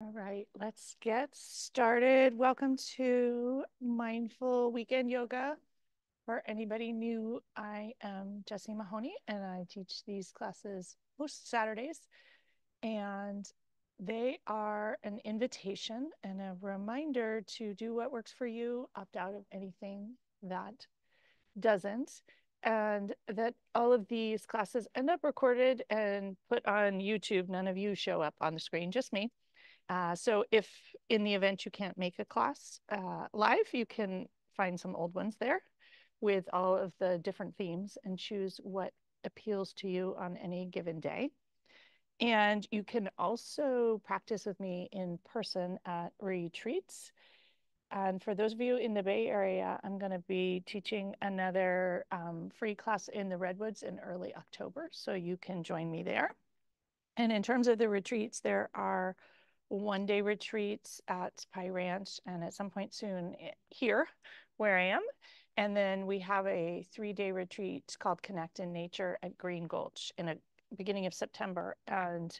All right, let's get started. Welcome to Mindful Weekend Yoga. For anybody new, I am Jessie Mahoney and I teach these classes most Saturdays. And they are an invitation and a reminder to do what works for you, opt out of anything that doesn't. And that all of these classes end up recorded and put on YouTube. None of you show up on the screen, just me. Uh, so if in the event you can't make a class uh, live, you can find some old ones there with all of the different themes and choose what appeals to you on any given day. And you can also practice with me in person at retreats. And for those of you in the Bay Area, I'm going to be teaching another um, free class in the Redwoods in early October. So you can join me there. And in terms of the retreats, there are one day retreats at Pie Ranch and at some point soon eh, here where I am. And then we have a three day retreat called Connect in Nature at Green Gulch in a beginning of September. And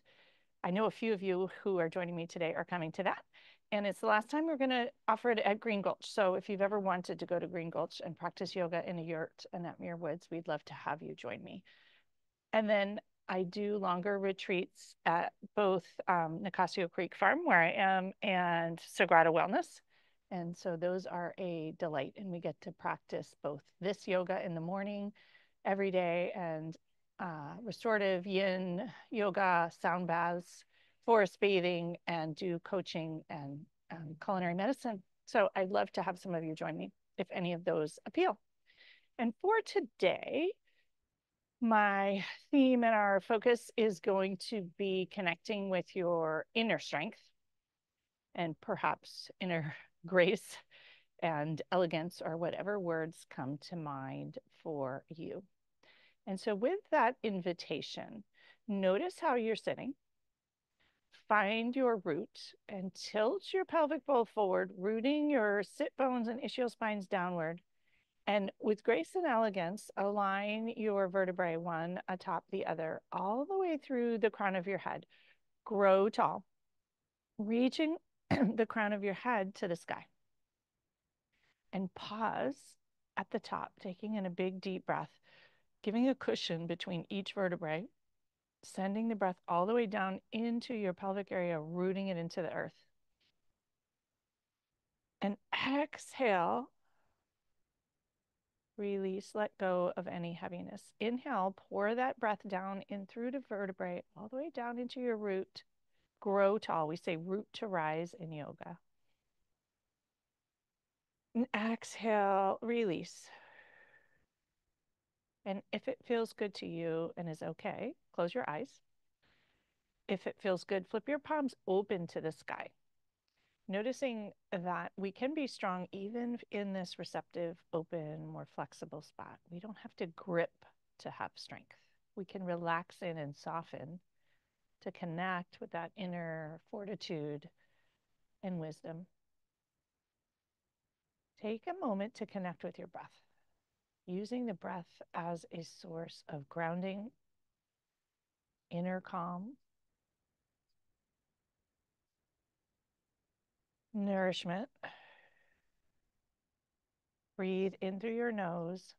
I know a few of you who are joining me today are coming to that. And it's the last time we're going to offer it at Green Gulch. So if you've ever wanted to go to Green Gulch and practice yoga in a yurt and at Muir Woods, we'd love to have you join me. And then I do longer retreats at both um, Nicasio Creek Farm, where I am, and Sagrada Wellness. And so those are a delight. And we get to practice both this yoga in the morning every day and uh, restorative yin yoga, sound baths, forest bathing, and do coaching and um, culinary medicine. So I'd love to have some of you join me if any of those appeal. And for today, my theme and our focus is going to be connecting with your inner strength and perhaps inner grace and elegance or whatever words come to mind for you. And so, with that invitation, notice how you're sitting. Find your root and tilt your pelvic bowl forward, rooting your sit bones and ischial spines downward and with grace and elegance, align your vertebrae one atop the other, all the way through the crown of your head. Grow tall, reaching the crown of your head to the sky. And pause at the top, taking in a big, deep breath, giving a cushion between each vertebrae, sending the breath all the way down into your pelvic area, rooting it into the earth. And exhale Release, let go of any heaviness. Inhale, pour that breath down in through the vertebrae, all the way down into your root. Grow tall. We say root to rise in yoga. And exhale, release. And if it feels good to you and is okay, close your eyes. If it feels good, flip your palms open to the sky noticing that we can be strong even in this receptive, open, more flexible spot. We don't have to grip to have strength. We can relax in and soften to connect with that inner fortitude and wisdom. Take a moment to connect with your breath, using the breath as a source of grounding, inner calm, nourishment. Breathe in through your nose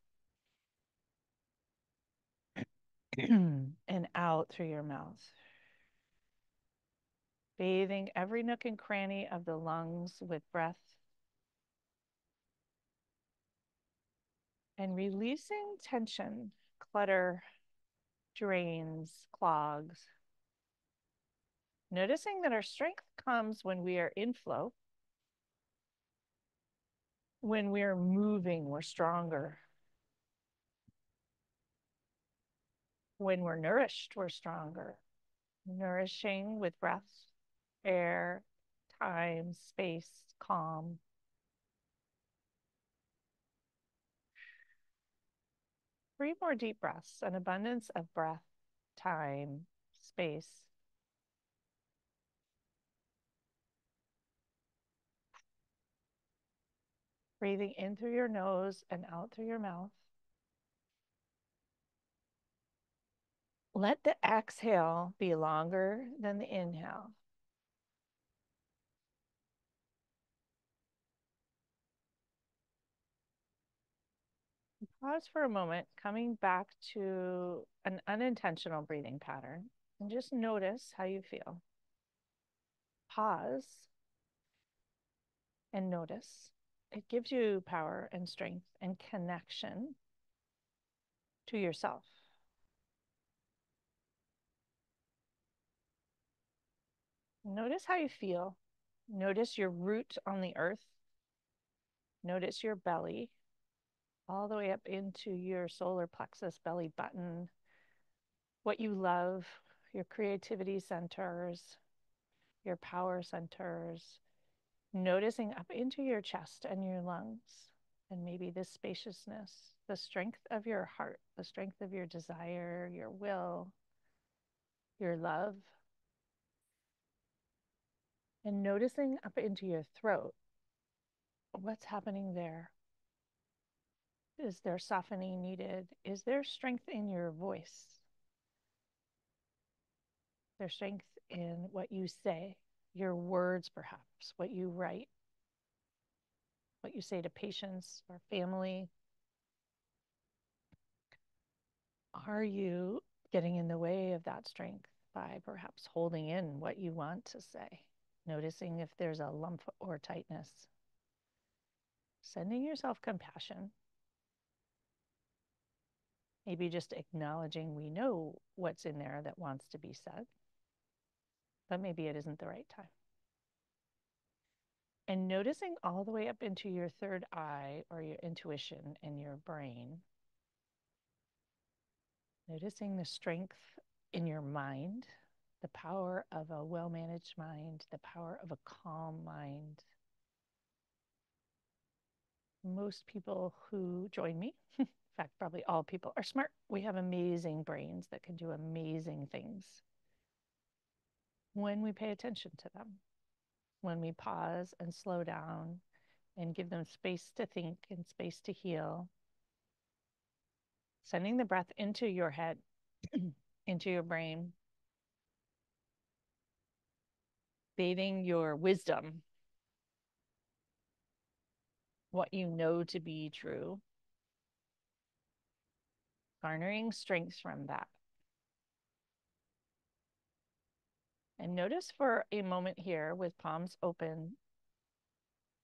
and out through your mouth. Bathing every nook and cranny of the lungs with breath. And releasing tension, clutter, drains, clogs. Noticing that our strength comes when we are in flow when we're moving, we're stronger. When we're nourished, we're stronger. Nourishing with breath, air, time, space, calm. Three more deep breaths, an abundance of breath, time, space, breathing in through your nose and out through your mouth. Let the exhale be longer than the inhale. Pause for a moment, coming back to an unintentional breathing pattern, and just notice how you feel. Pause and notice. It gives you power and strength and connection to yourself. Notice how you feel. Notice your root on the earth. Notice your belly all the way up into your solar plexus, belly button, what you love, your creativity centers, your power centers, noticing up into your chest and your lungs, and maybe this spaciousness, the strength of your heart, the strength of your desire, your will, your love. And noticing up into your throat, what's happening there? Is there softening needed? Is there strength in your voice? There's strength in what you say, your words, perhaps, what you write, what you say to patients or family. Are you getting in the way of that strength by perhaps holding in what you want to say, noticing if there's a lump or tightness? Sending yourself compassion Maybe just acknowledging we know what's in there that wants to be said, but maybe it isn't the right time. And noticing all the way up into your third eye or your intuition and your brain. Noticing the strength in your mind, the power of a well managed mind, the power of a calm mind. Most people who join me in fact, probably all people are smart. We have amazing brains that can do amazing things when we pay attention to them, when we pause and slow down and give them space to think and space to heal. Sending the breath into your head, into your brain, bathing your wisdom, what you know to be true, garnering strength from that. And notice for a moment here with palms open,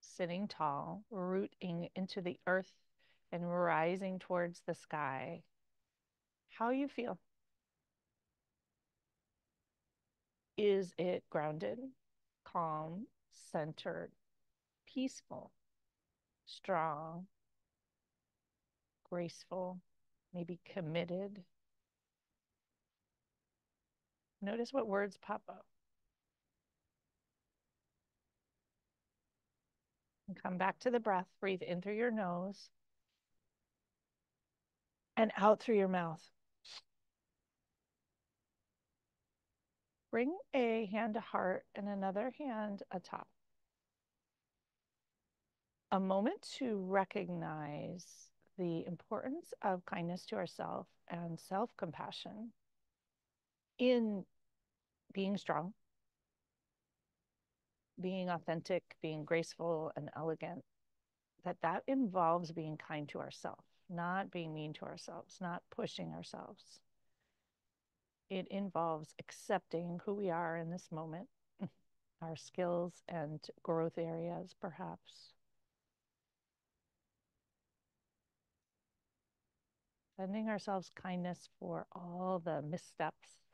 sitting tall, rooting into the earth and rising towards the sky, how you feel. Is it grounded, calm, centered, peaceful, strong, graceful, maybe committed. Notice what words pop up. And come back to the breath. Breathe in through your nose and out through your mouth. Bring a hand to heart and another hand atop. A moment to recognize the importance of kindness to ourselves and self compassion in being strong, being authentic, being graceful and elegant, that that involves being kind to ourselves, not being mean to ourselves, not pushing ourselves. It involves accepting who we are in this moment, our skills and growth areas, perhaps, sending ourselves kindness for all the missteps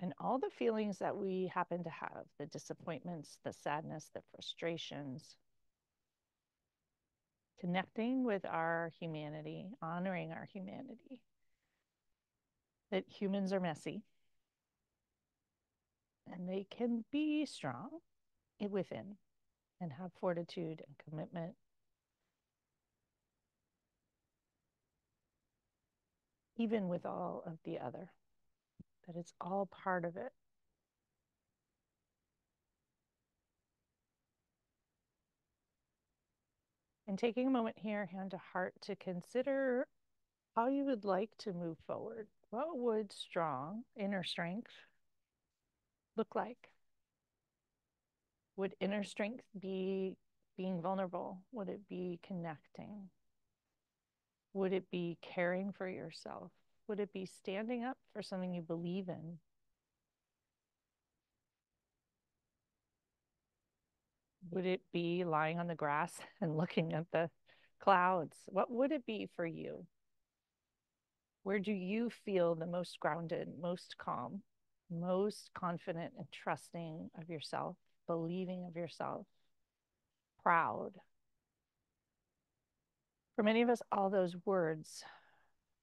and all the feelings that we happen to have the disappointments, the sadness, the frustrations. Connecting with our humanity, honoring our humanity, that humans are messy. And they can be strong within and have fortitude and commitment. Even with all of the other, that it's all part of it. And taking a moment here, hand to heart, to consider how you would like to move forward. What would strong inner strength look like? Would inner strength be being vulnerable? Would it be connecting? Would it be caring for yourself? Would it be standing up for something you believe in? Would it be lying on the grass and looking at the clouds? What would it be for you? Where do you feel the most grounded, most calm, most confident and trusting of yourself, believing of yourself, proud? For many of us, all those words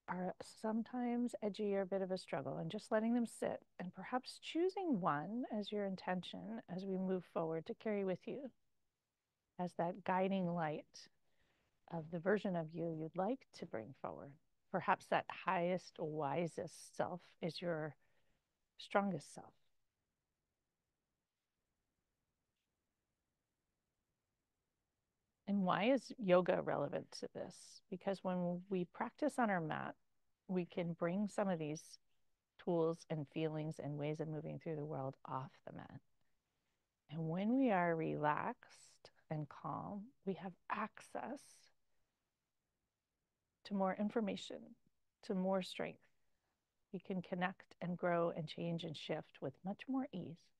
are sometimes edgy or a bit of a struggle, and just letting them sit and perhaps choosing one as your intention as we move forward to carry with you as that guiding light of the version of you you'd like to bring forward. Perhaps that highest, wisest self is your strongest self. And why is yoga relevant to this? Because when we practice on our mat, we can bring some of these tools and feelings and ways of moving through the world off the mat. And when we are relaxed and calm, we have access to more information, to more strength. We can connect and grow and change and shift with much more ease.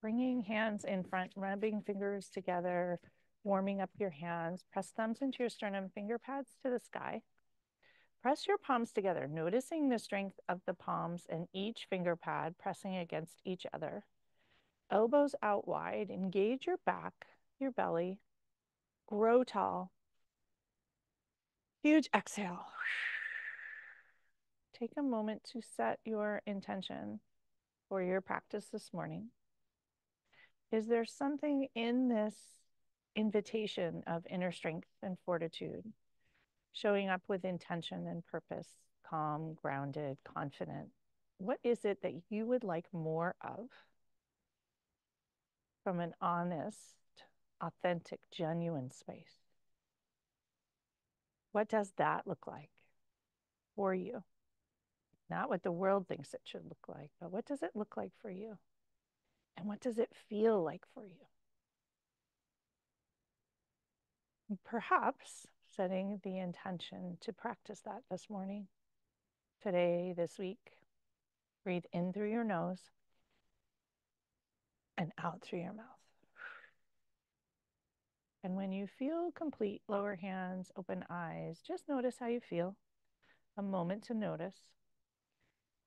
Bringing hands in front, rubbing fingers together, warming up your hands. Press thumbs into your sternum, finger pads to the sky. Press your palms together, noticing the strength of the palms and each finger pad pressing against each other. Elbows out wide, engage your back, your belly, grow tall. Huge exhale. Take a moment to set your intention for your practice this morning. Is there something in this invitation of inner strength and fortitude, showing up with intention and purpose, calm, grounded, confident? What is it that you would like more of from an honest, authentic, genuine space? What does that look like for you? Not what the world thinks it should look like, but what does it look like for you? And what does it feel like for you? Perhaps setting the intention to practice that this morning, today, this week. Breathe in through your nose and out through your mouth. And when you feel complete, lower hands, open eyes, just notice how you feel. A moment to notice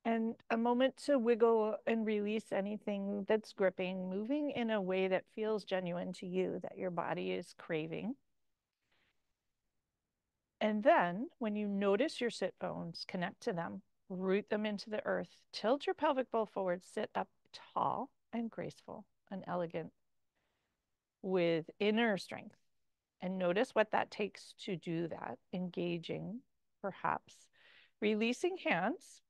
and a moment to wiggle and release anything that's gripping, moving in a way that feels genuine to you, that your body is craving. And then when you notice your sit bones, connect to them, root them into the earth, tilt your pelvic bowl forward, sit up tall and graceful and elegant with inner strength. And notice what that takes to do that, engaging, perhaps. Releasing hands,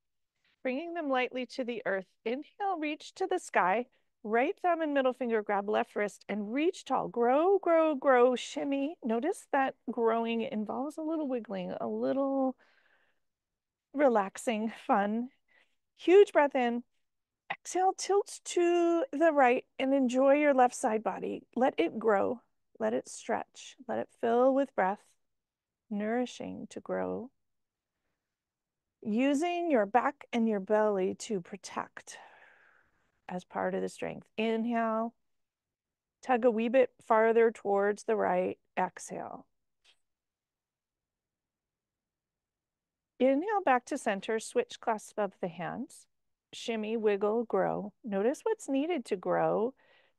bringing them lightly to the earth. Inhale, reach to the sky. Right thumb and middle finger grab left wrist and reach tall. Grow, grow, grow, shimmy. Notice that growing involves a little wiggling, a little relaxing, fun. Huge breath in. Exhale, tilt to the right and enjoy your left side body. Let it grow. Let it stretch. Let it fill with breath, nourishing to grow using your back and your belly to protect as part of the strength. Inhale, tug a wee bit farther towards the right. Exhale. Inhale back to center, switch clasp of the hands. Shimmy, wiggle, grow. Notice what's needed to grow.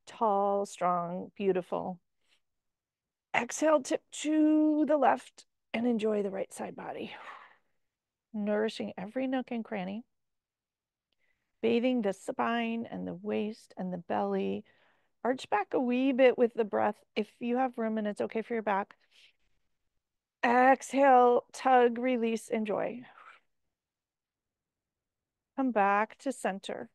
Tall, strong, beautiful. Exhale, tip to the left and enjoy the right side body nourishing every nook and cranny, bathing the spine and the waist and the belly. Arch back a wee bit with the breath if you have room and it's okay for your back. Exhale, tug, release, enjoy. Come back to center.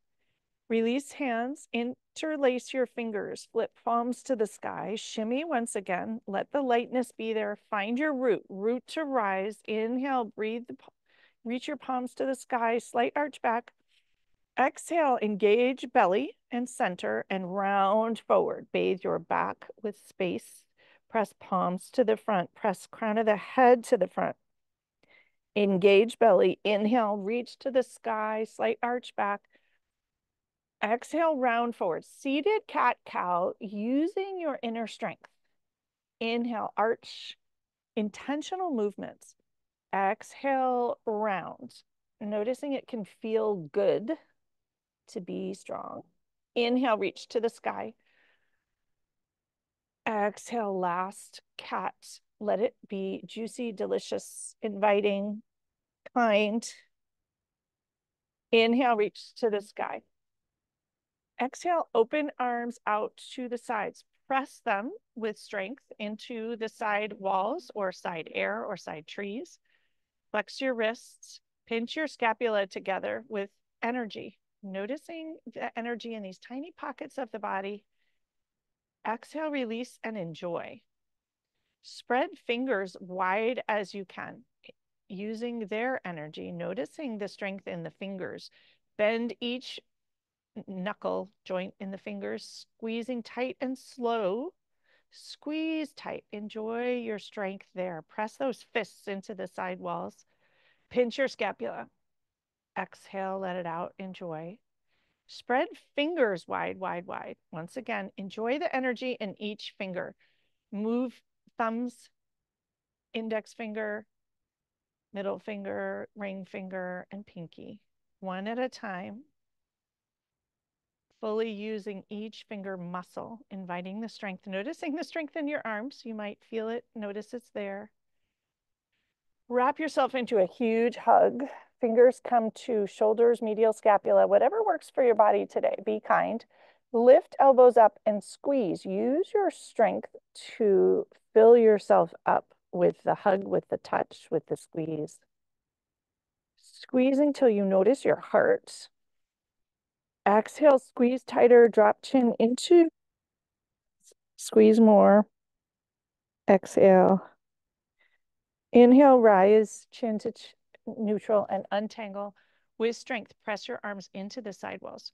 Release hands, interlace your fingers, flip palms to the sky, shimmy once again. Let the lightness be there. Find your root, root to rise. Inhale, breathe the Reach your palms to the sky, slight arch back. Exhale, engage belly and center and round forward. Bathe your back with space. Press palms to the front. Press crown of the head to the front. Engage belly. Inhale, reach to the sky, slight arch back. Exhale, round forward. Seated cat cow using your inner strength. Inhale, arch, intentional movements. Exhale, round. Noticing it can feel good to be strong. Inhale, reach to the sky. Exhale, last cat. Let it be juicy, delicious, inviting, kind. Inhale, reach to the sky. Exhale, open arms out to the sides. Press them with strength into the side walls or side air or side trees. Flex your wrists. Pinch your scapula together with energy. Noticing the energy in these tiny pockets of the body. Exhale, release, and enjoy. Spread fingers wide as you can, using their energy, noticing the strength in the fingers. Bend each knuckle joint in the fingers, squeezing tight and slow. Squeeze tight. Enjoy your strength there. Press those fists into the side walls. Pinch your scapula. Exhale, let it out. Enjoy. Spread fingers wide, wide, wide. Once again, enjoy the energy in each finger. Move thumbs, index finger, middle finger, ring finger, and pinky, one at a time fully using each finger muscle, inviting the strength, noticing the strength in your arms. You might feel it, notice it's there. Wrap yourself into a huge hug. Fingers come to shoulders, medial scapula, whatever works for your body today. Be kind. Lift elbows up and squeeze. Use your strength to fill yourself up with the hug, with the touch, with the squeeze. Squeeze until you notice your heart Exhale, squeeze tighter, drop chin into, squeeze more. Exhale. Inhale, rise, chin to ch neutral and untangle. With strength, press your arms into the sidewalls.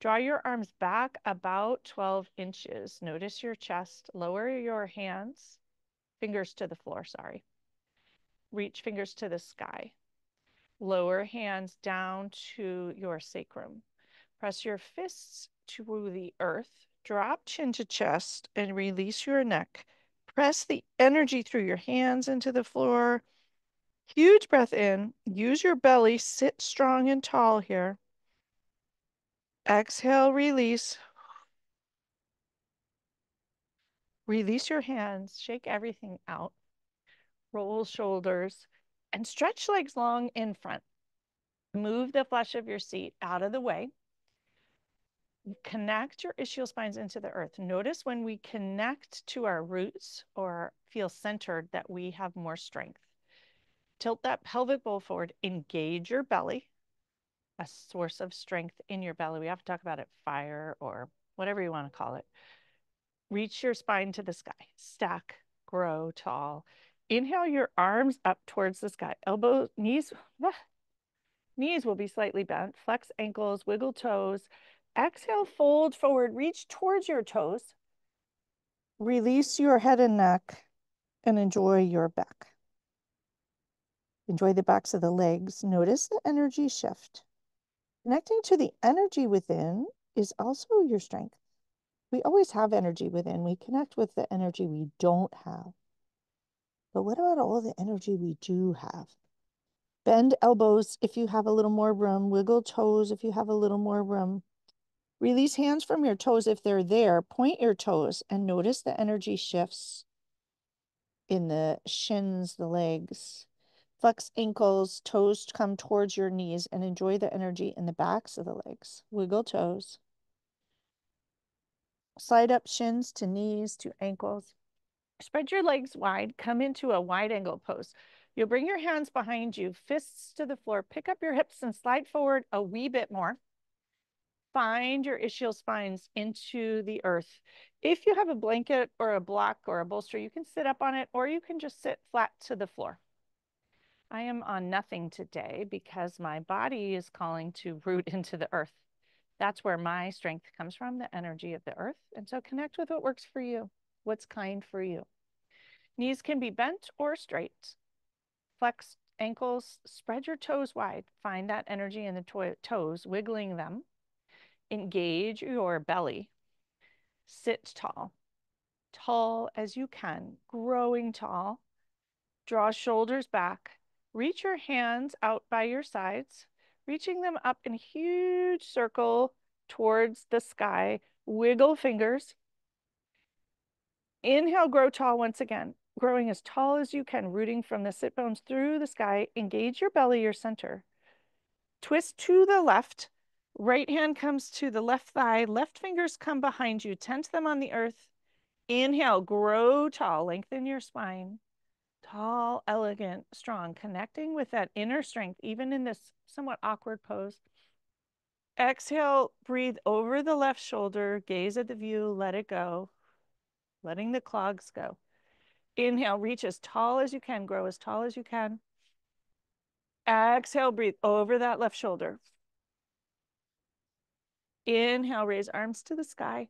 Draw your arms back about 12 inches. Notice your chest. Lower your hands, fingers to the floor, sorry. Reach fingers to the sky. Lower hands down to your sacrum. Press your fists to the earth, drop chin to chest, and release your neck. Press the energy through your hands into the floor. Huge breath in. Use your belly. Sit strong and tall here. Exhale, release. Release your hands. Shake everything out. Roll shoulders and stretch legs long in front. Move the flesh of your seat out of the way connect your ischial spines into the earth. Notice when we connect to our roots or feel centered that we have more strength. Tilt that pelvic bowl forward, engage your belly, a source of strength in your belly. We have to talk about it fire or whatever you want to call it. Reach your spine to the sky, stack, grow tall. Inhale your arms up towards the sky, elbows, knees, knees will be slightly bent. Flex ankles, wiggle toes Exhale, fold forward, reach towards your toes. Release your head and neck and enjoy your back. Enjoy the backs of the legs. Notice the energy shift. Connecting to the energy within is also your strength. We always have energy within. We connect with the energy we don't have. But what about all the energy we do have? Bend elbows if you have a little more room. Wiggle toes if you have a little more room. Release hands from your toes if they're there. Point your toes and notice the energy shifts in the shins, the legs. Flex ankles, toes come towards your knees and enjoy the energy in the backs of the legs. Wiggle toes. Slide up shins to knees to ankles. Spread your legs wide. Come into a wide angle pose. You'll bring your hands behind you, fists to the floor. Pick up your hips and slide forward a wee bit more find your ischial spines into the earth. If you have a blanket or a block or a bolster, you can sit up on it or you can just sit flat to the floor. I am on nothing today because my body is calling to root into the earth. That's where my strength comes from, the energy of the earth. And so connect with what works for you, what's kind for you. Knees can be bent or straight. Flex ankles, spread your toes wide. Find that energy in the to toes, wiggling them. Engage your belly. Sit tall, tall as you can, growing tall. Draw shoulders back. Reach your hands out by your sides, reaching them up in a huge circle towards the sky. Wiggle fingers. Inhale, grow tall once again growing as tall as you can, rooting from the sit bones through the sky. Engage your belly, your center. Twist to the left. Right hand comes to the left thigh. Left fingers come behind you. Tent them on the earth. Inhale, grow tall. Lengthen your spine. Tall, elegant, strong. Connecting with that inner strength, even in this somewhat awkward pose. Exhale, breathe over the left shoulder. Gaze at the view. Let it go. Letting the clogs go. Inhale, reach as tall as you can, grow as tall as you can. Exhale, breathe over that left shoulder. Inhale, raise arms to the sky.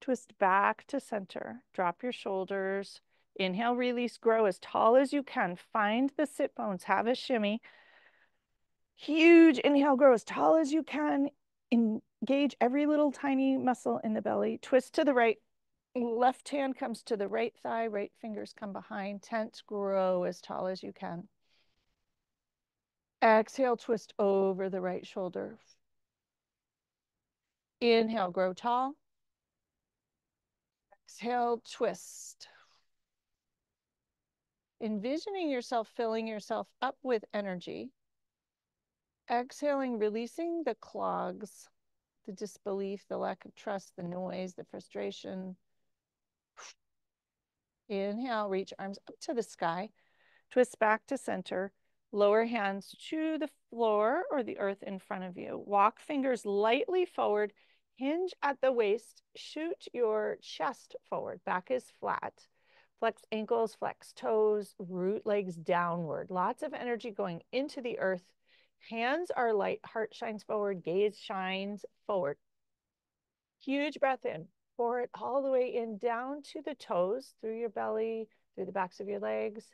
Twist back to center. Drop your shoulders. Inhale, release, grow as tall as you can. Find the sit bones, have a shimmy. Huge inhale, grow as tall as you can. Engage every little tiny muscle in the belly. Twist to the right, Left hand comes to the right thigh, right fingers come behind. Tent, grow as tall as you can. Exhale, twist over the right shoulder. Inhale, grow tall. Exhale, twist. Envisioning yourself filling yourself up with energy. Exhaling, releasing the clogs, the disbelief, the lack of trust, the noise, the frustration, Inhale, reach arms up to the sky. Twist back to center. Lower hands to the floor or the earth in front of you. Walk fingers lightly forward. Hinge at the waist. Shoot your chest forward. Back is flat. Flex ankles, flex toes, root legs downward. Lots of energy going into the earth. Hands are light. Heart shines forward. Gaze shines forward. Huge breath in pour it all the way in down to the toes, through your belly, through the backs of your legs.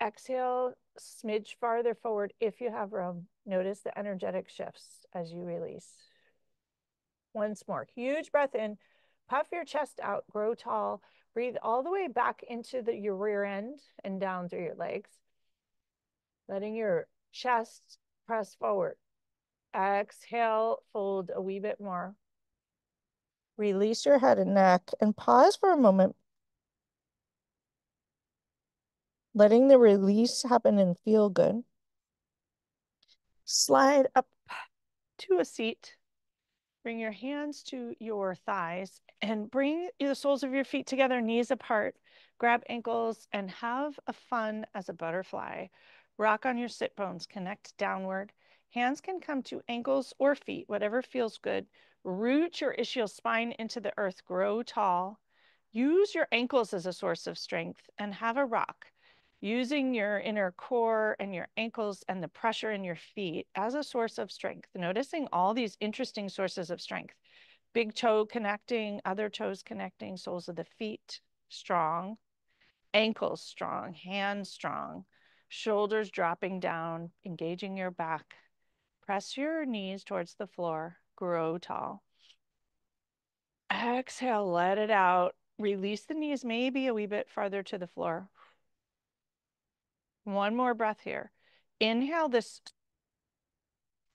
Exhale, smidge farther forward if you have room. Notice the energetic shifts as you release. Once more, huge breath in, puff your chest out, grow tall. Breathe all the way back into the, your rear end and down through your legs. Letting your chest press forward. Exhale, fold a wee bit more. Release your head and neck and pause for a moment. Letting the release happen and feel good. Slide up to a seat. Bring your hands to your thighs and bring the soles of your feet together, knees apart. Grab ankles and have a fun as a butterfly. Rock on your sit bones, connect downward. Hands can come to ankles or feet, whatever feels good. Root your ischial spine into the earth, grow tall. Use your ankles as a source of strength and have a rock. Using your inner core and your ankles and the pressure in your feet as a source of strength. Noticing all these interesting sources of strength. Big toe connecting, other toes connecting, soles of the feet strong, ankles strong, hands strong, shoulders dropping down, engaging your back. Press your knees towards the floor grow tall. Exhale, let it out. Release the knees maybe a wee bit farther to the floor. One more breath here. Inhale this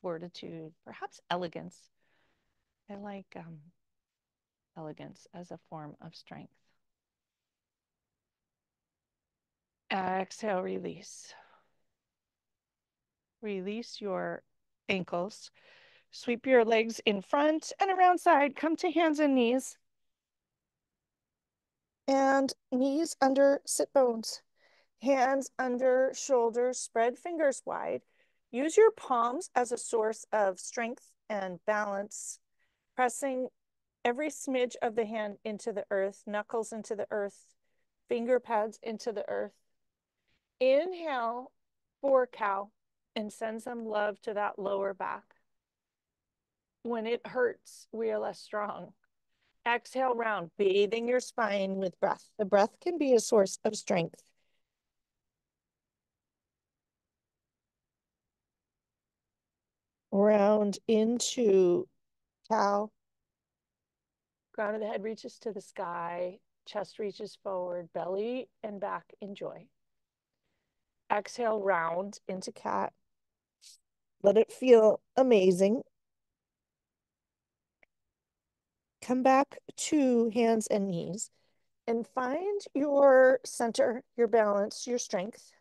fortitude, perhaps elegance. I like um, elegance as a form of strength. Exhale, release. Release your ankles. Sweep your legs in front and around side. Come to hands and knees. And knees under sit bones. Hands under shoulders, spread fingers wide. Use your palms as a source of strength and balance, pressing every smidge of the hand into the earth, knuckles into the earth, finger pads into the earth. Inhale, for cow and send some love to that lower back. When it hurts, we are less strong. Exhale round, bathing your spine with breath. The breath can be a source of strength. Round into cow. Crown of the head reaches to the sky, chest reaches forward, belly and back enjoy. Exhale, round into cat. Let it feel amazing. Come back to hands and knees and find your center, your balance, your strength.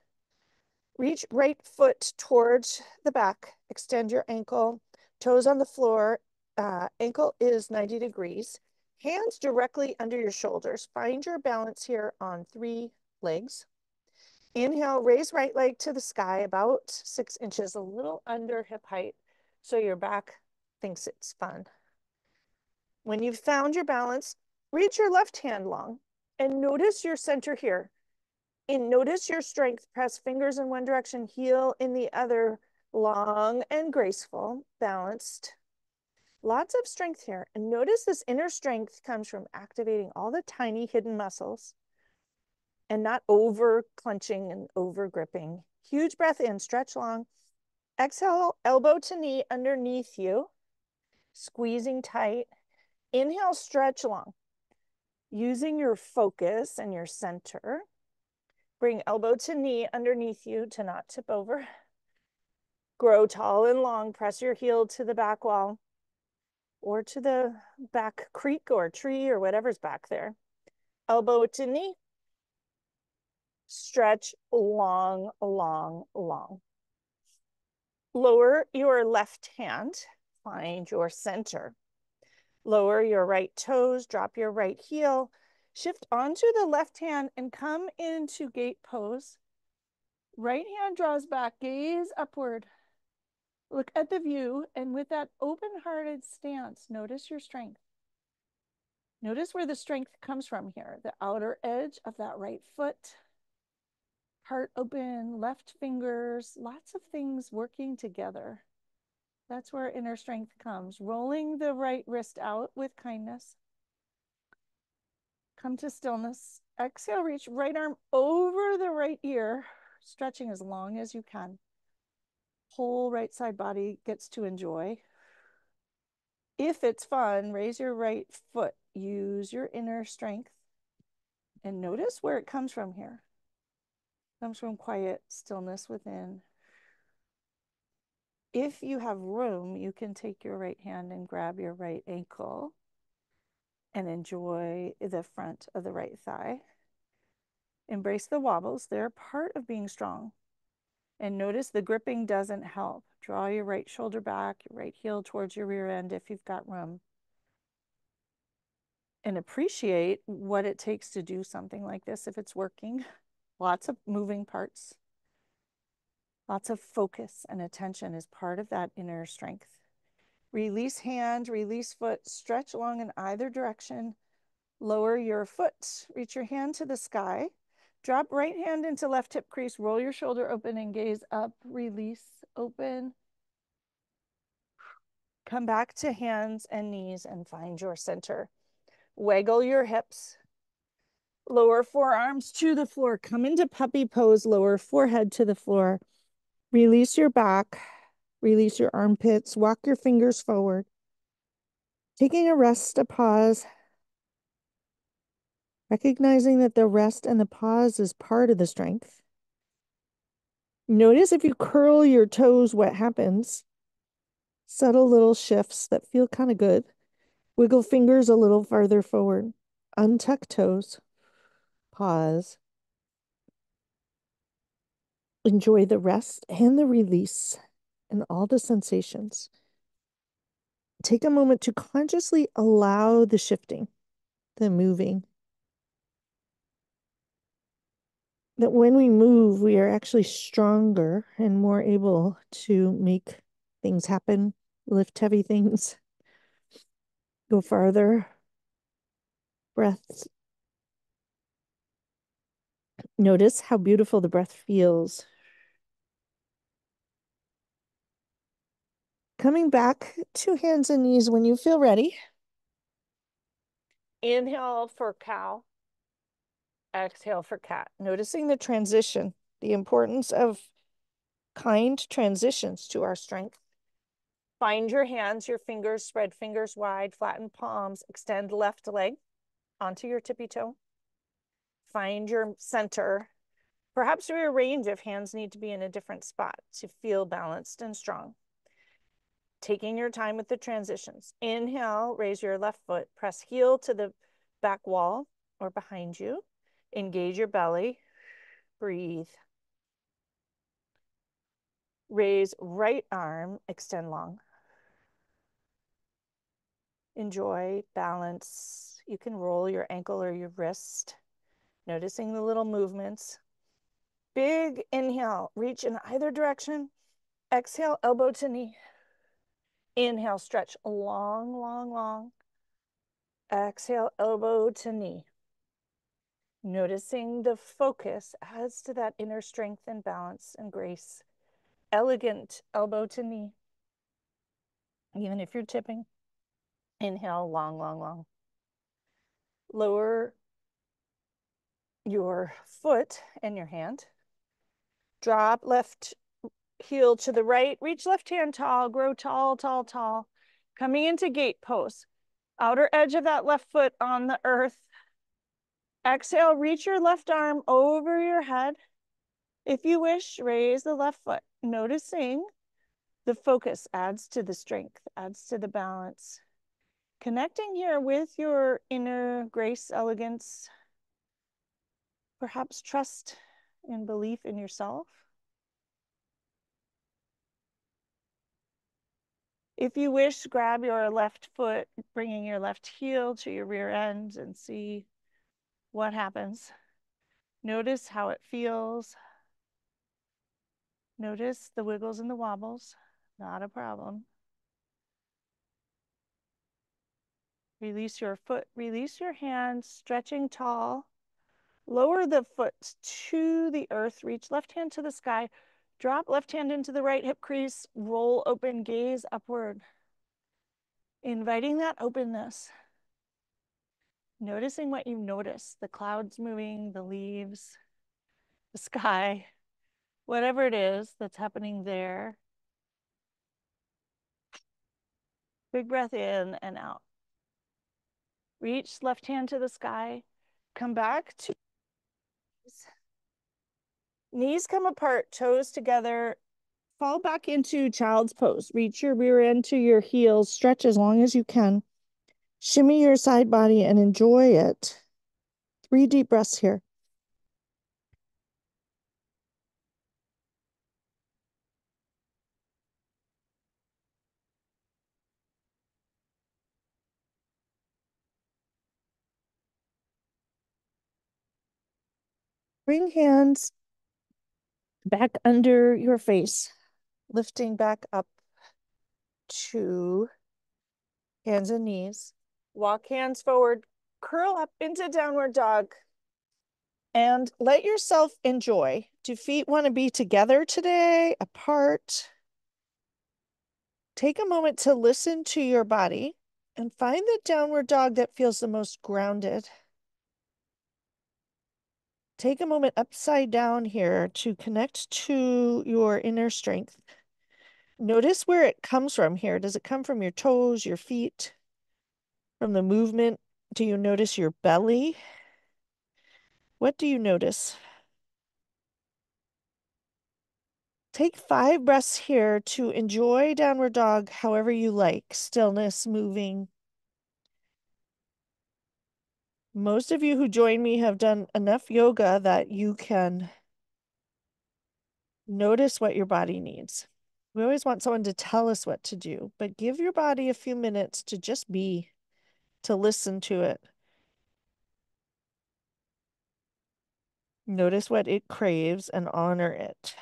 Reach right foot towards the back. Extend your ankle, toes on the floor. Uh, ankle is 90 degrees. Hands directly under your shoulders. Find your balance here on three legs. Inhale, raise right leg to the sky about six inches, a little under hip height, so your back thinks it's fun. When you've found your balance, reach your left hand long and notice your center here. And notice your strength. Press fingers in one direction, heel in the other, long and graceful, balanced. Lots of strength here. And notice this inner strength comes from activating all the tiny hidden muscles and not over clenching and over gripping. Huge breath in, stretch long. Exhale, elbow to knee underneath you, squeezing tight. Inhale, stretch long. Using your focus and your center, bring elbow to knee underneath you to not tip over. Grow tall and long. Press your heel to the back wall or to the back creek or tree or whatever's back there. Elbow to knee, stretch long, long, long. Lower your left hand, find your center. Lower your right toes, drop your right heel, shift onto the left hand and come into gate pose. Right hand draws back, gaze upward. Look at the view and with that open-hearted stance, notice your strength. Notice where the strength comes from here, the outer edge of that right foot, heart open, left fingers, lots of things working together. That's where inner strength comes. Rolling the right wrist out with kindness. Come to stillness. Exhale, reach right arm over the right ear, stretching as long as you can. Whole right side body gets to enjoy. If it's fun, raise your right foot. Use your inner strength and notice where it comes from here comes from quiet stillness within. If you have room, you can take your right hand and grab your right ankle and enjoy the front of the right thigh. Embrace the wobbles, they're part of being strong. And notice the gripping doesn't help. Draw your right shoulder back, your right heel towards your rear end if you've got room. And appreciate what it takes to do something like this if it's working. Lots of moving parts. Lots of focus and attention is part of that inner strength. Release hand, release foot, stretch along in either direction. Lower your foot, reach your hand to the sky. Drop right hand into left hip crease, roll your shoulder open and gaze up, release, open. Come back to hands and knees and find your center. Waggle your hips, Lower forearms to the floor. Come into puppy pose. Lower forehead to the floor. Release your back. Release your armpits. Walk your fingers forward. Taking a rest, a pause. Recognizing that the rest and the pause is part of the strength. Notice if you curl your toes, what happens. Subtle little shifts that feel kind of good. Wiggle fingers a little farther forward. Untuck toes pause, enjoy the rest and the release and all the sensations. Take a moment to consciously allow the shifting, the moving. That when we move, we are actually stronger and more able to make things happen, lift heavy things, go farther. Breaths Notice how beautiful the breath feels. Coming back to hands and knees when you feel ready. Inhale for cow. Exhale for cat. Noticing the transition, the importance of kind transitions to our strength. Find your hands, your fingers, spread fingers wide, flatten palms, extend left leg onto your tippy toe. Find your center. Perhaps rearrange if hands need to be in a different spot to feel balanced and strong. Taking your time with the transitions. Inhale, raise your left foot, press heel to the back wall or behind you. Engage your belly. Breathe. Raise right arm, extend long. Enjoy balance. You can roll your ankle or your wrist, noticing the little movements. Big inhale, reach in either direction. Exhale, elbow to knee. Inhale, stretch long, long, long. Exhale, elbow to knee. Noticing the focus adds to that inner strength and balance and grace. Elegant elbow to knee. Even if you're tipping. Inhale, long, long, long. Lower your foot and your hand. Drop left heel to the right. Reach left hand tall. Grow tall, tall, tall. Coming into gate pose. Outer edge of that left foot on the earth. Exhale, reach your left arm over your head. If you wish, raise the left foot. Noticing the focus adds to the strength, adds to the balance. Connecting here with your inner grace, elegance, perhaps trust and belief in yourself. If you wish, grab your left foot, bringing your left heel to your rear end and see what happens. Notice how it feels. Notice the wiggles and the wobbles, not a problem. Release your foot, release your hands, stretching tall. Lower the foot to the earth, reach left hand to the sky, drop left hand into the right hip crease, roll open, gaze upward. Inviting that openness. Noticing what you notice, the clouds moving, the leaves, the sky, whatever it is that's happening there. Big breath in and out. Reach left hand to the sky. Come back to knees come apart, toes together. Fall back into child's pose. Reach your rear end to your heels. Stretch as long as you can. Shimmy your side body and enjoy it. Three deep breaths here. Bring hands back under your face, lifting back up to hands and knees. Walk hands forward, curl up into downward dog, and let yourself enjoy. Do feet want to be together today, apart? Take a moment to listen to your body and find the downward dog that feels the most grounded. Take a moment upside down here to connect to your inner strength. Notice where it comes from here. Does it come from your toes, your feet, from the movement? Do you notice your belly? What do you notice? Take five breaths here to enjoy downward dog however you like. Stillness, moving. Most of you who join me have done enough yoga that you can notice what your body needs. We always want someone to tell us what to do, but give your body a few minutes to just be, to listen to it. Notice what it craves and honor it.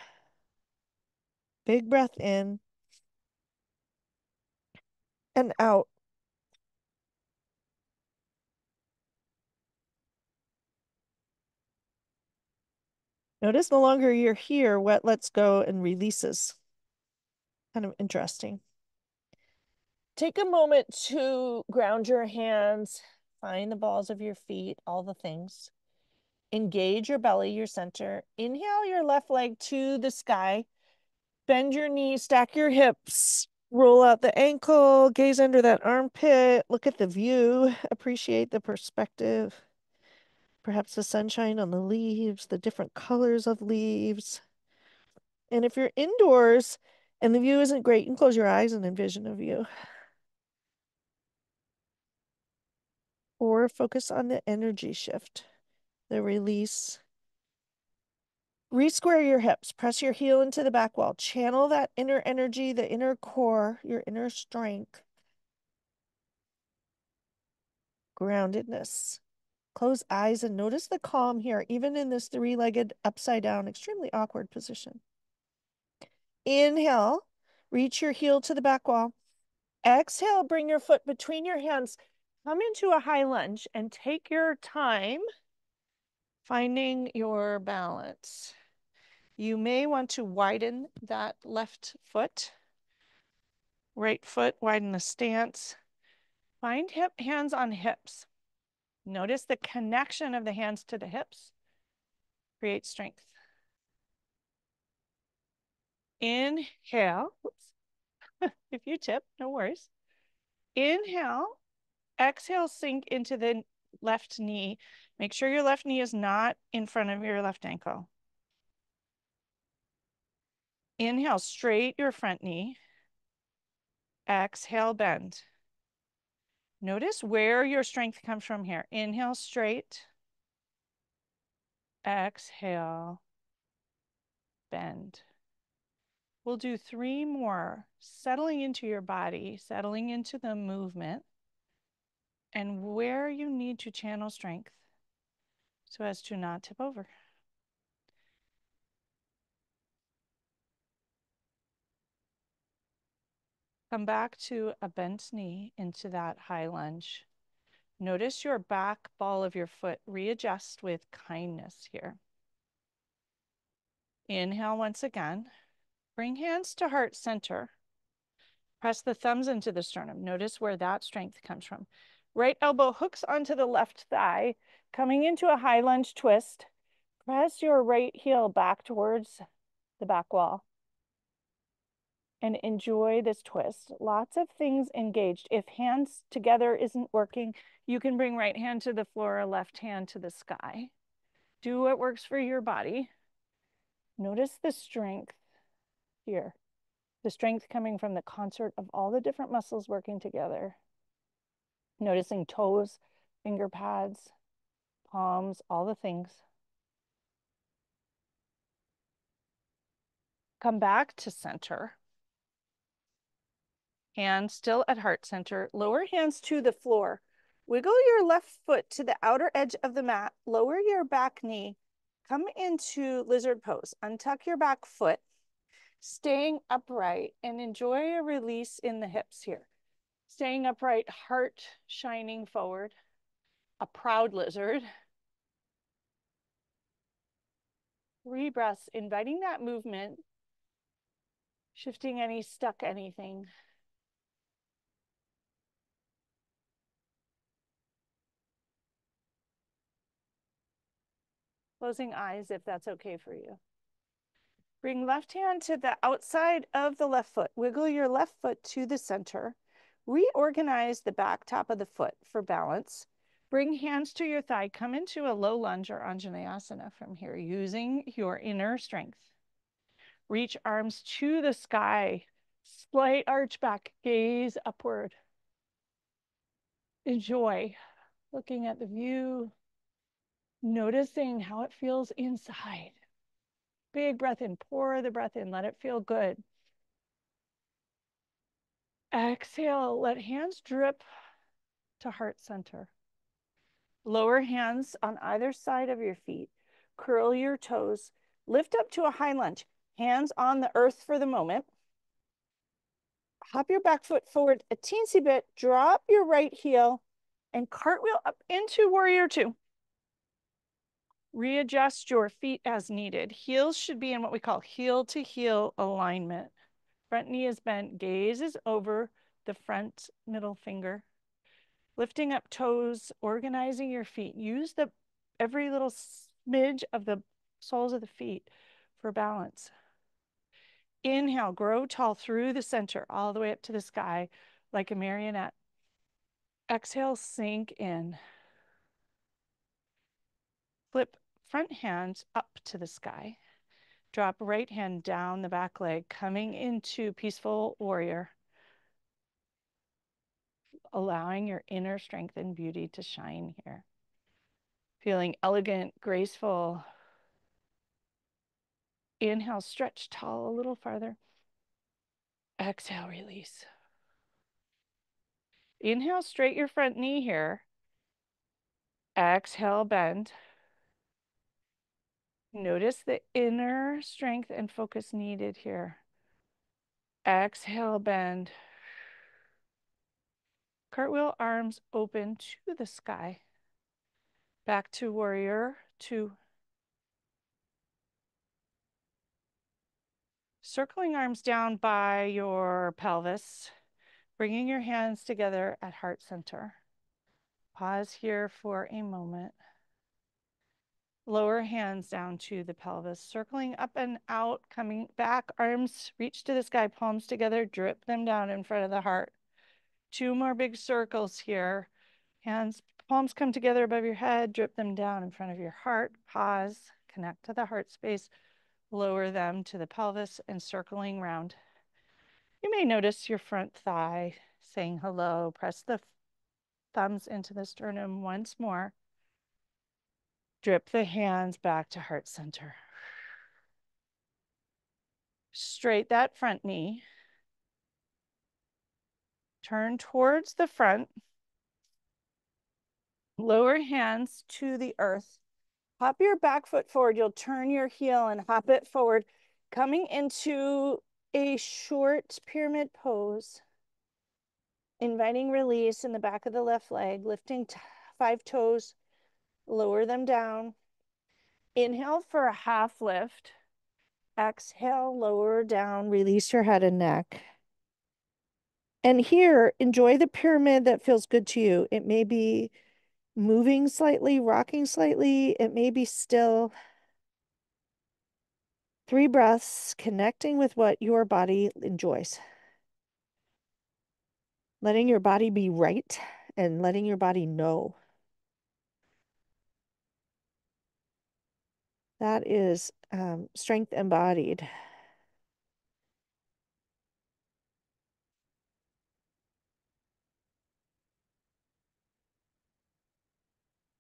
Big breath in and out. Notice no longer you're here, what lets go and releases. Kind of interesting. Take a moment to ground your hands, find the balls of your feet, all the things. Engage your belly, your center. Inhale your left leg to the sky. Bend your knees, stack your hips, roll out the ankle, gaze under that armpit, look at the view, appreciate the perspective. Perhaps the sunshine on the leaves, the different colors of leaves. And if you're indoors and the view isn't great, you can close your eyes and envision a view. Or focus on the energy shift, the release. Re-square your hips, press your heel into the back wall, channel that inner energy, the inner core, your inner strength. Groundedness. Close eyes and notice the calm here, even in this three-legged upside down, extremely awkward position. Inhale, reach your heel to the back wall. Exhale, bring your foot between your hands. Come into a high lunge and take your time finding your balance. You may want to widen that left foot, right foot, widen the stance. Find hip hands on hips. Notice the connection of the hands to the hips. Create strength. Inhale. if you tip, no worries. Inhale. Exhale, sink into the left knee. Make sure your left knee is not in front of your left ankle. Inhale, straight your front knee. Exhale, bend. Notice where your strength comes from here. Inhale straight. Exhale, bend. We'll do three more, settling into your body, settling into the movement, and where you need to channel strength so as to not tip over. Come back to a bent knee into that high lunge. Notice your back ball of your foot. Readjust with kindness here. Inhale once again. Bring hands to heart center. Press the thumbs into the sternum. Notice where that strength comes from. Right elbow hooks onto the left thigh, coming into a high lunge twist. Press your right heel back towards the back wall and enjoy this twist. Lots of things engaged. If hands together isn't working, you can bring right hand to the floor, or left hand to the sky. Do what works for your body. Notice the strength here. The strength coming from the concert of all the different muscles working together. Noticing toes, finger pads, palms, all the things. Come back to center. Hands still at heart center. Lower hands to the floor. Wiggle your left foot to the outer edge of the mat. Lower your back knee. Come into lizard pose. Untuck your back foot. Staying upright and enjoy a release in the hips here. Staying upright, heart shining forward. A proud lizard. Three breaths, inviting that movement, shifting any stuck anything. Closing eyes if that's okay for you. Bring left hand to the outside of the left foot. Wiggle your left foot to the center. Reorganize the back top of the foot for balance. Bring hands to your thigh. Come into a low lunge or Anjaneyasana from here using your inner strength. Reach arms to the sky. Slight arch back, gaze upward. Enjoy looking at the view, noticing how it feels inside. Big breath in, pour the breath in, let it feel good. Exhale, let hands drip to heart center. Lower hands on either side of your feet. Curl your toes. Lift up to a high lunge. Hands on the earth for the moment. Hop your back foot forward a teensy bit. Drop your right heel and cartwheel up into warrior two. Readjust your feet as needed. Heels should be in what we call heel to heel alignment. Front knee is bent, gaze is over the front middle finger. Lifting up toes, organizing your feet. Use the every little smidge of the soles of the feet for balance. Inhale, grow tall through the center, all the way up to the sky like a marionette. Exhale, sink in. Flip front hands up to the sky. Drop right hand down the back leg, coming into peaceful warrior, allowing your inner strength and beauty to shine here. Feeling elegant, graceful. Inhale, stretch tall a little farther. Exhale, release. Inhale, straight your front knee here. Exhale, bend. Notice the inner strength and focus needed here. Exhale, bend. Cartwheel arms open to the sky. Back to warrior two. Circling arms down by your pelvis, bringing your hands together at heart center. Pause here for a moment. Lower hands down to the pelvis, circling up and out, coming back, arms reach to the sky, palms together, drip them down in front of the heart. Two more big circles here. Hands, palms come together above your head, drip them down in front of your heart. Pause, connect to the heart space, lower them to the pelvis and circling round. You may notice your front thigh saying hello. Press the thumbs into the sternum once more. Drip the hands back to heart center. Straight that front knee. Turn towards the front. Lower hands to the earth. Hop your back foot forward. You'll turn your heel and hop it forward, coming into a short pyramid pose. Inviting release in the back of the left leg, lifting five toes lower them down. Inhale for a half lift. Exhale, lower down, release your head and neck. And here, enjoy the pyramid that feels good to you. It may be moving slightly, rocking slightly. It may be still. Three breaths, connecting with what your body enjoys. Letting your body be right and letting your body know. That is um, strength embodied.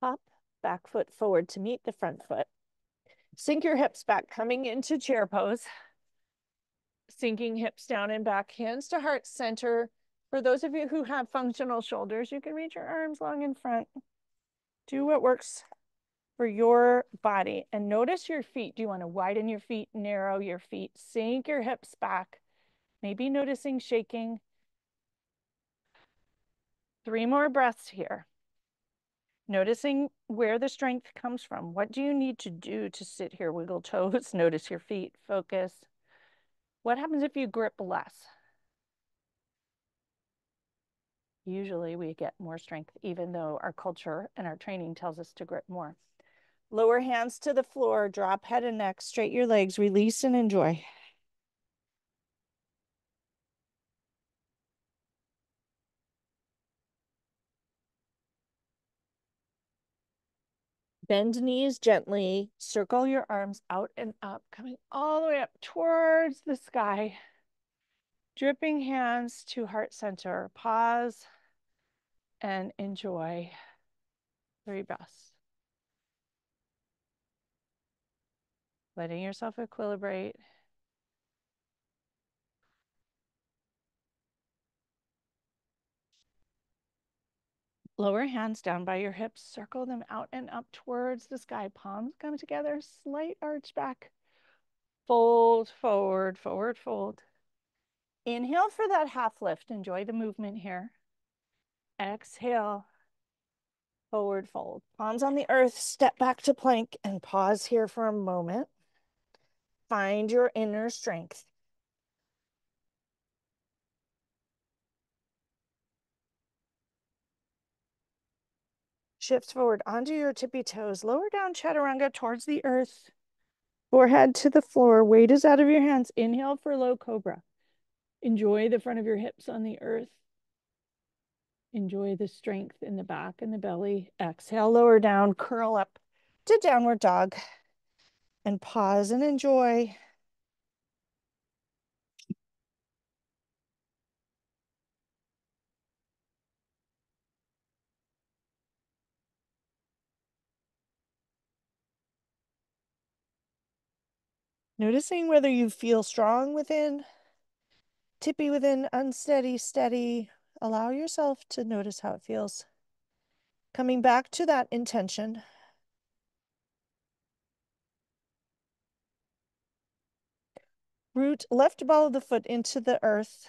Hop back foot forward to meet the front foot. Sink your hips back, coming into chair pose. Sinking hips down and back, hands to heart center. For those of you who have functional shoulders, you can reach your arms long in front. Do what works for your body and notice your feet. Do you want to widen your feet, narrow your feet, sink your hips back, maybe noticing shaking. Three more breaths here. Noticing where the strength comes from. What do you need to do to sit here? Wiggle toes, notice your feet, focus. What happens if you grip less? Usually we get more strength, even though our culture and our training tells us to grip more. Lower hands to the floor, drop head and neck, straight your legs, release and enjoy. Bend knees gently, circle your arms out and up, coming all the way up towards the sky. Dripping hands to heart center. Pause and enjoy. Three breaths. Letting yourself equilibrate. Lower hands down by your hips, circle them out and up towards the sky. Palms come together, slight arch back. Fold forward, forward fold. Inhale for that half lift. Enjoy the movement here. Exhale, forward fold. Palms on the earth, step back to plank and pause here for a moment find your inner strength. Shifts forward onto your tippy toes. Lower down chaturanga towards the earth. Forehead to the floor. Weight is out of your hands. Inhale for low cobra. Enjoy the front of your hips on the earth. Enjoy the strength in the back and the belly. Exhale, lower down, curl up to downward dog. And pause and enjoy. Noticing whether you feel strong within, tippy within, unsteady, steady. Allow yourself to notice how it feels. Coming back to that intention. Root left ball of the foot into the earth,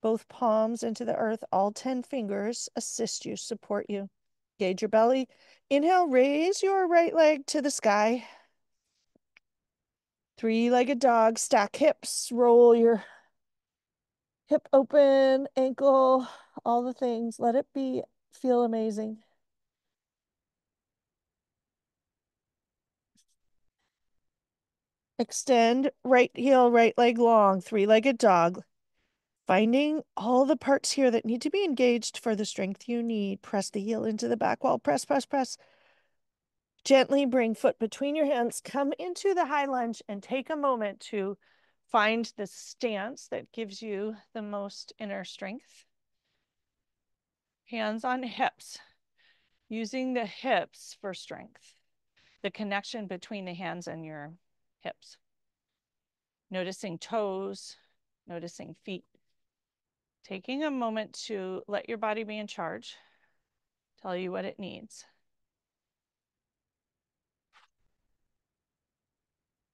both palms into the earth, all 10 fingers assist you, support you. Gauge your belly. Inhale, raise your right leg to the sky. Three-legged dog, stack hips, roll your hip open, ankle, all the things. Let it be, feel amazing. Extend right heel, right leg long, three-legged dog. Finding all the parts here that need to be engaged for the strength you need. Press the heel into the back wall. Press, press, press. Gently bring foot between your hands. Come into the high lunge and take a moment to find the stance that gives you the most inner strength. Hands on hips. Using the hips for strength. The connection between the hands and your hips. Noticing toes, noticing feet. Taking a moment to let your body be in charge, tell you what it needs.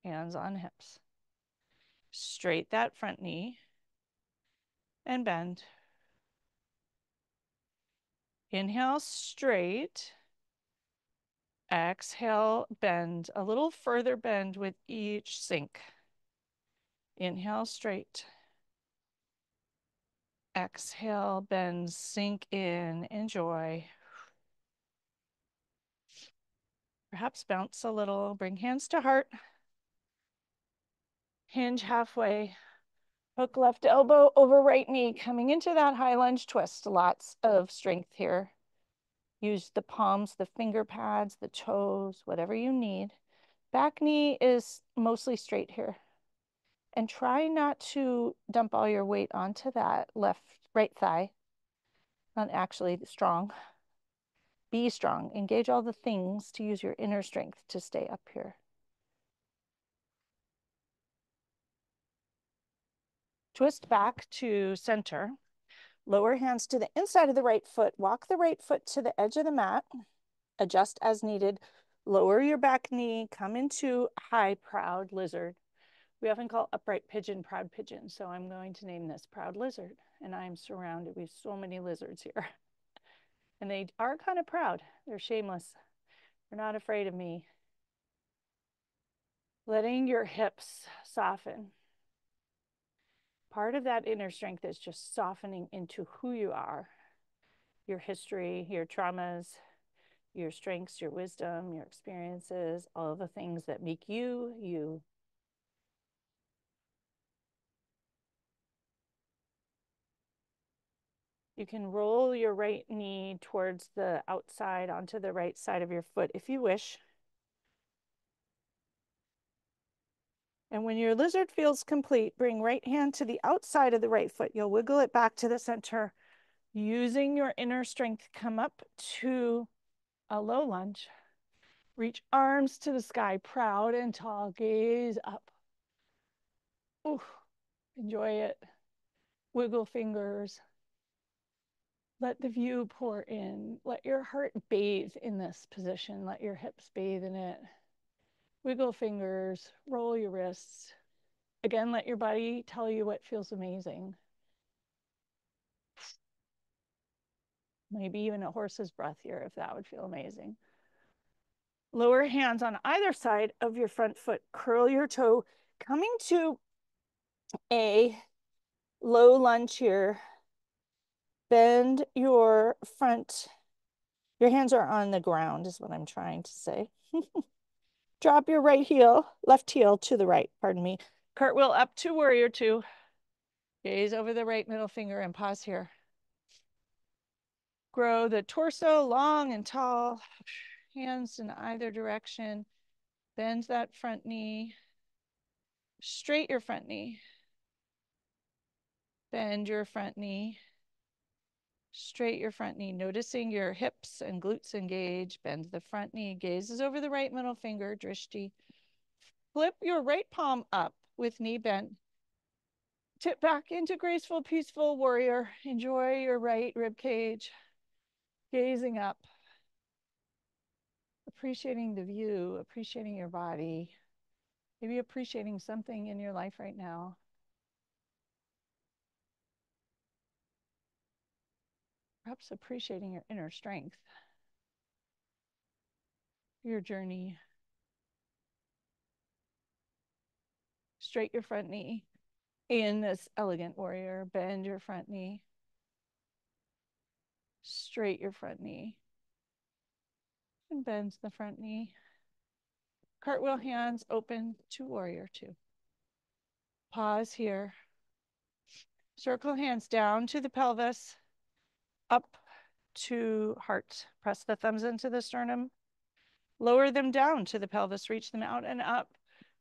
Hands on hips. Straight that front knee and bend. Inhale straight. Exhale, bend. A little further bend with each sink. Inhale straight. Exhale, bend, sink in, enjoy. Perhaps bounce a little, bring hands to heart. Hinge halfway. Hook left elbow over right knee, coming into that high lunge twist. Lots of strength here. Use the palms, the finger pads, the toes, whatever you need. Back knee is mostly straight here. And try not to dump all your weight onto that left, right thigh. Not actually strong. Be strong. Engage all the things to use your inner strength to stay up here. Twist back to center. Lower hands to the inside of the right foot. Walk the right foot to the edge of the mat. Adjust as needed. Lower your back knee. Come into high proud lizard. We often call upright pigeon proud pigeon. So I'm going to name this proud lizard. And I'm surrounded with so many lizards here. And they are kind of proud. They're shameless. They're not afraid of me. Letting your hips soften. Part of that inner strength is just softening into who you are, your history, your traumas, your strengths, your wisdom, your experiences, all the things that make you you. You can roll your right knee towards the outside onto the right side of your foot if you wish. And when your lizard feels complete, bring right hand to the outside of the right foot. You'll wiggle it back to the center. Using your inner strength, come up to a low lunge. Reach arms to the sky, proud and tall. Gaze up. Ooh, enjoy it. Wiggle fingers. Let the view pour in. Let your heart bathe in this position. Let your hips bathe in it. Wiggle fingers, roll your wrists. Again, let your body tell you what feels amazing. Maybe even a horse's breath here if that would feel amazing. Lower hands on either side of your front foot. Curl your toe, coming to a low lunge here. Bend your front Your hands are on the ground is what I'm trying to say. Drop your right heel, left heel to the right, pardon me. Cartwheel up to warrior two. Gaze over the right middle finger and pause here. Grow the torso long and tall, hands in either direction. Bend that front knee. Straight your front knee. Bend your front knee. Straight your front knee, noticing your hips and glutes engage. Bend the front knee, gazes over the right middle finger, drishti. Flip your right palm up with knee bent. Tip back into graceful, peaceful warrior. Enjoy your right rib cage. Gazing up. Appreciating the view, appreciating your body. Maybe appreciating something in your life right now. Perhaps appreciating your inner strength, your journey. Straight your front knee in this elegant warrior. Bend your front knee. Straight your front knee. And bend the front knee. Cartwheel hands open to warrior two. Pause here. Circle hands down to the pelvis up to heart. Press the thumbs into the sternum. Lower them down to the pelvis. Reach them out and up.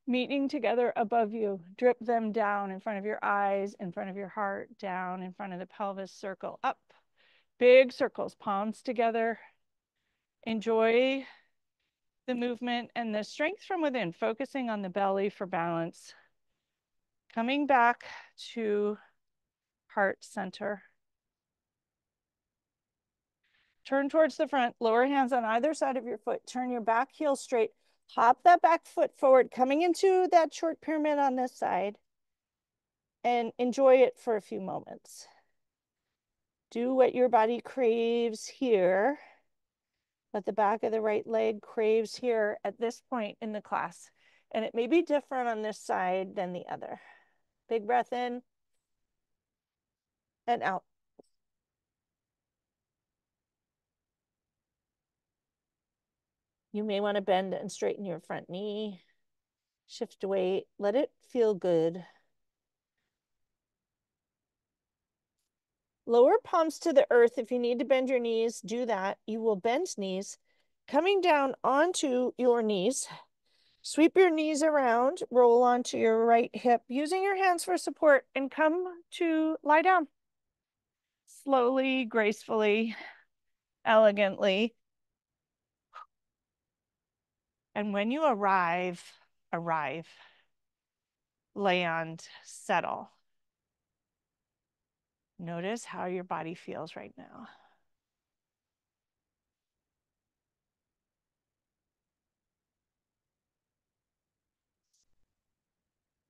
Meeting together above you. Drip them down in front of your eyes, in front of your heart, down in front of the pelvis. Circle up. Big circles, palms together. Enjoy the movement and the strength from within, focusing on the belly for balance. Coming back to heart center. Turn towards the front, lower hands on either side of your foot. Turn your back heel straight. Hop that back foot forward, coming into that short pyramid on this side. And enjoy it for a few moments. Do what your body craves here. What the back of the right leg craves here at this point in the class. And it may be different on this side than the other. Big breath in and out. You may want to bend and straighten your front knee. Shift weight. Let it feel good. Lower palms to the earth. If you need to bend your knees, do that. You will bend knees. Coming down onto your knees. Sweep your knees around. Roll onto your right hip. Using your hands for support and come to lie down. Slowly, gracefully, elegantly. And when you arrive, arrive, land, settle. Notice how your body feels right now.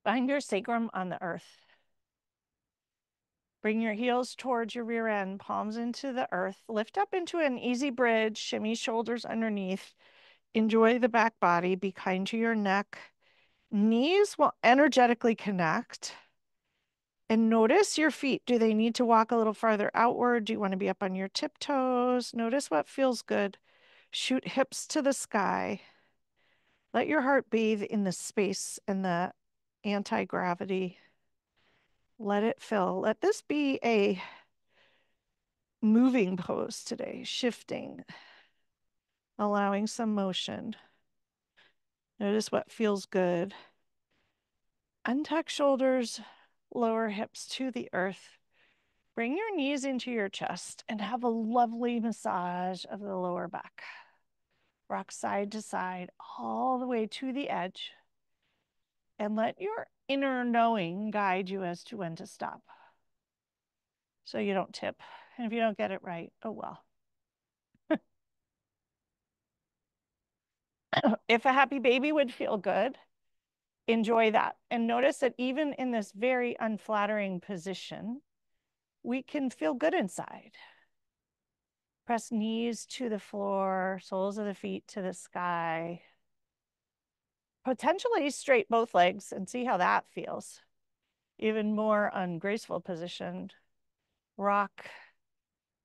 Find your sacrum on the earth. Bring your heels towards your rear end, palms into the earth. Lift up into an easy bridge, shimmy shoulders underneath. Enjoy the back body. Be kind to your neck. Knees will energetically connect. And notice your feet. Do they need to walk a little farther outward? Do you want to be up on your tiptoes? Notice what feels good. Shoot hips to the sky. Let your heart bathe in the space and the anti gravity. Let it fill. Let this be a moving pose today, shifting allowing some motion. Notice what feels good. Untuck shoulders, lower hips to the earth. Bring your knees into your chest and have a lovely massage of the lower back. Rock side to side, all the way to the edge. And let your inner knowing guide you as to when to stop. So you don't tip. And if you don't get it right, oh well. if a happy baby would feel good, enjoy that. And notice that even in this very unflattering position, we can feel good inside. Press knees to the floor, soles of the feet to the sky. Potentially straight both legs and see how that feels. Even more ungraceful position. Rock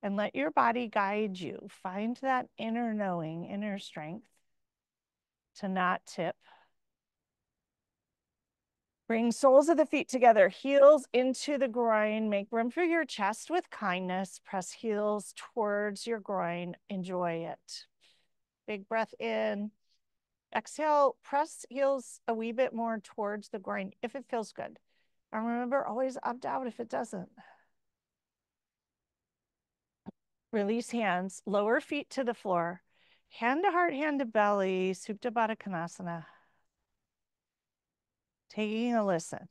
and let your body guide you. Find that inner knowing, inner strength to not tip. Bring soles of the feet together, heels into the groin. Make room for your chest with kindness. Press heels towards your groin. Enjoy it. Big breath in. Exhale, press heels a wee bit more towards the groin if it feels good. And remember, always opt out if it doesn't. Release hands, lower feet to the floor. Hand to heart, hand to belly, Supta Baddha Konasana. Taking a listen.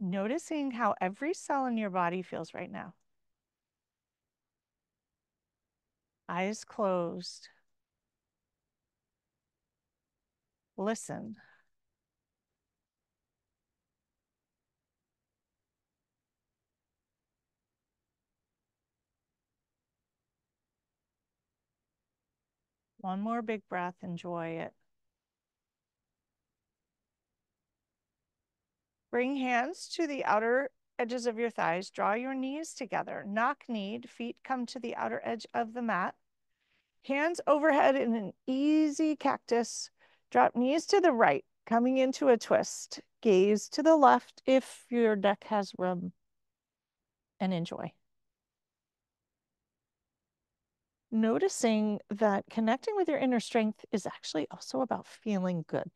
Noticing how every cell in your body feels right now. Eyes closed. Listen. One more big breath, enjoy it. Bring hands to the outer edges of your thighs. Draw your knees together. Knock kneed, feet come to the outer edge of the mat. Hands overhead in an easy cactus. Drop knees to the right, coming into a twist. Gaze to the left if your deck has room. And enjoy. Noticing that connecting with your inner strength is actually also about feeling good.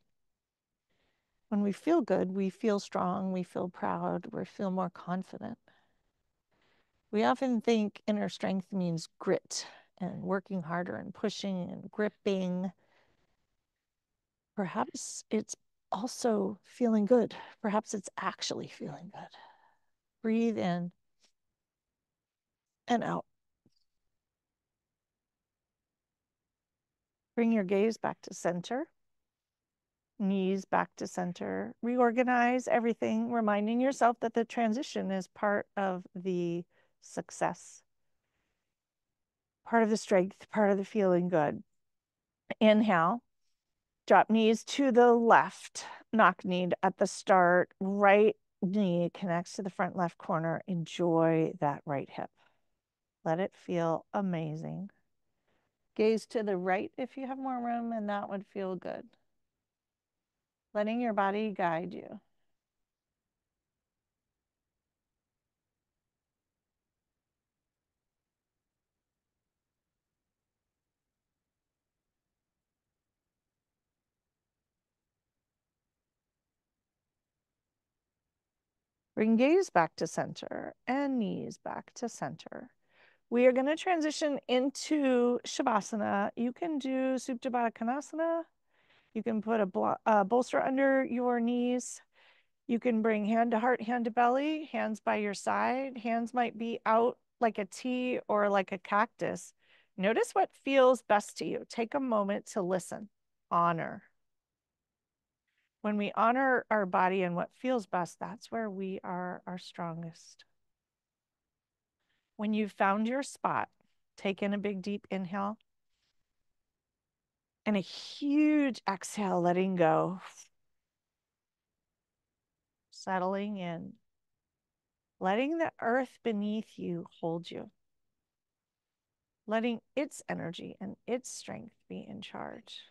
When we feel good, we feel strong, we feel proud, we feel more confident. We often think inner strength means grit and working harder and pushing and gripping. Perhaps it's also feeling good. Perhaps it's actually feeling good. Breathe in and out. Bring your gaze back to center. Knees back to center. Reorganize everything, reminding yourself that the transition is part of the success, part of the strength, part of the feeling good. Inhale. Drop knees to the left. Knock knee at the start. Right knee connects to the front left corner. Enjoy that right hip. Let it feel amazing. Gaze to the right if you have more room, and that would feel good. Letting your body guide you. Bring gaze back to center and knees back to center. We are going to transition into Shavasana. You can do Supta Baddha Konasana. You can put a uh, bolster under your knees. You can bring hand to heart, hand to belly, hands by your side. Hands might be out like a T or like a cactus. Notice what feels best to you. Take a moment to listen, honor. When we honor our body and what feels best, that's where we are our strongest. When you've found your spot, take in a big deep inhale and a huge exhale, letting go. Settling in, letting the earth beneath you hold you, letting its energy and its strength be in charge.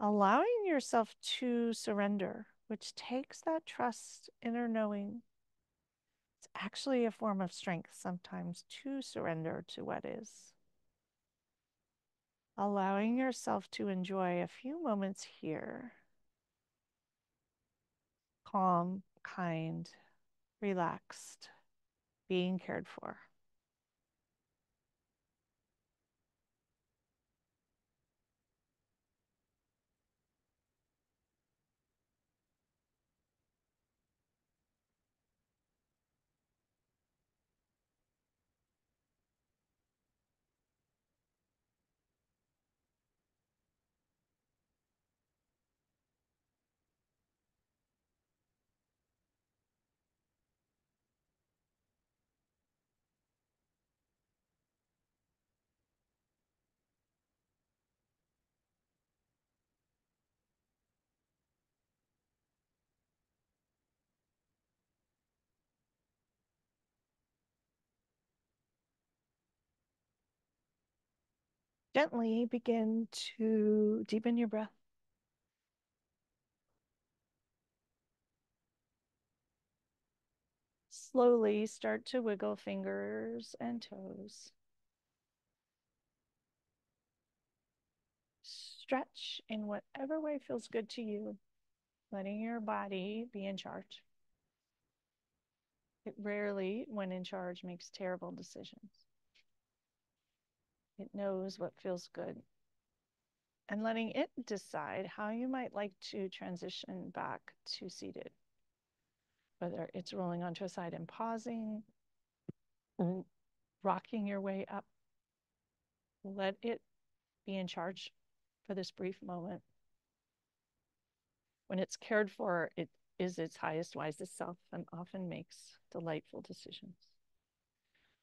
Allowing yourself to surrender, which takes that trust, inner knowing it's actually a form of strength sometimes to surrender to what is. Allowing yourself to enjoy a few moments here. Calm, kind, relaxed, being cared for. Gently begin to deepen your breath. Slowly start to wiggle fingers and toes. Stretch in whatever way feels good to you, letting your body be in charge. It rarely, when in charge, makes terrible decisions. It knows what feels good. And letting it decide how you might like to transition back to seated. Whether it's rolling onto a side and pausing, rocking your way up. Let it be in charge for this brief moment. When it's cared for, it is its highest, wisest self and often makes delightful decisions.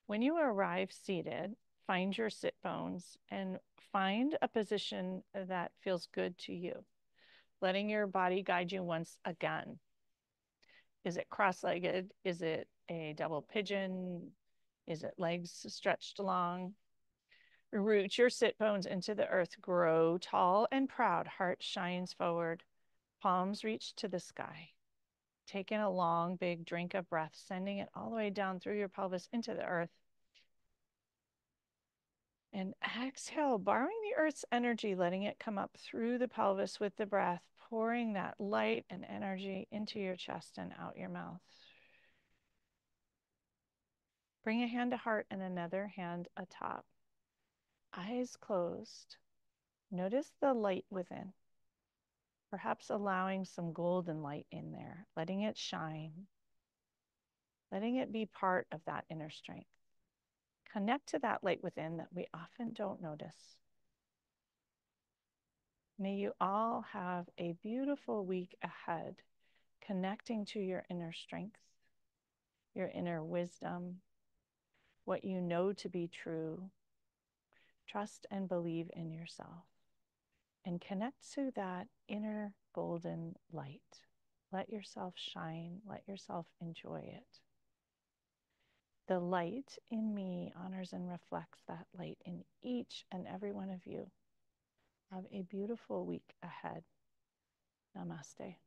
When you arrive seated, find your sit bones and find a position that feels good to you, letting your body guide you once again. Is it cross legged? Is it a double pigeon? Is it legs stretched long? Root your sit bones into the earth. Grow tall and proud. Heart shines forward. Palms reach to the sky. Take in a long, big drink of breath, sending it all the way down through your pelvis into the earth. And exhale, borrowing the earth's energy, letting it come up through the pelvis with the breath, pouring that light and energy into your chest and out your mouth. Bring a hand to heart and another hand atop. Eyes closed. Notice the light within perhaps allowing some golden light in there, letting it shine, letting it be part of that inner strength. Connect to that light within that we often don't notice. May you all have a beautiful week ahead, connecting to your inner strength, your inner wisdom, what you know to be true. Trust and believe in yourself and connect to that inner golden light. Let yourself shine, let yourself enjoy it. The light in me honors and reflects that light in each and every one of you. Have a beautiful week ahead. Namaste.